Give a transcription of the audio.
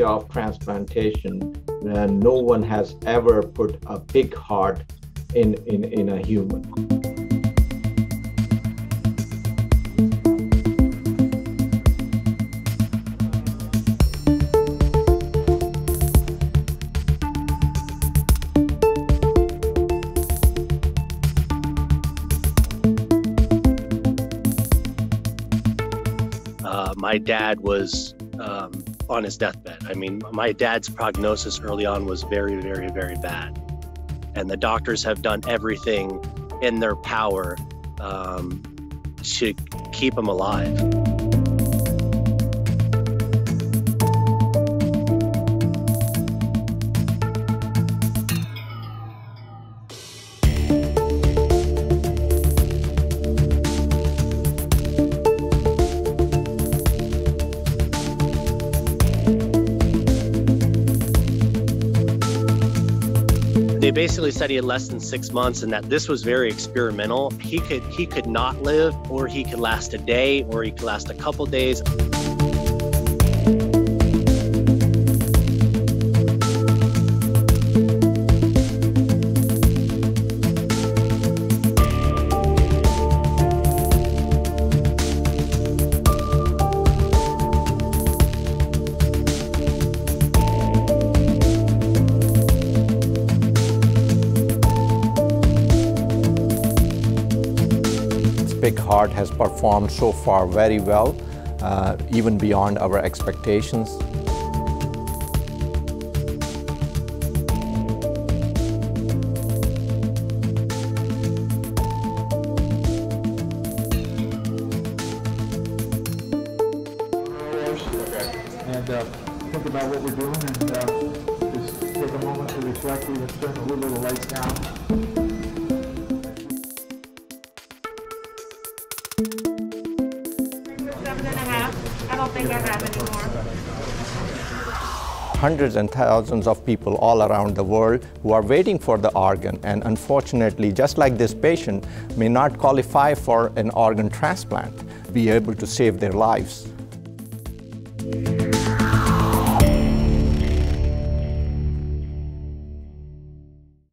history of transplantation, uh, no one has ever put a pig heart in, in, in a human. Uh, my dad was um, on his deathbed. I mean, my dad's prognosis early on was very, very, very bad. And the doctors have done everything in their power um, to keep him alive. They basically said he had less than six months and that this was very experimental. He could he could not live, or he could last a day, or he could last a couple days. Pig Heart has performed so far very well, uh, even beyond our expectations. and uh, think about what we're doing and uh, just take a moment to reflect. We're going to turn a little bit of lights down. I don't think I have anymore. Hundreds and thousands of people all around the world who are waiting for the organ and unfortunately, just like this patient, may not qualify for an organ transplant, be able to save their lives.